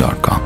gmail.com.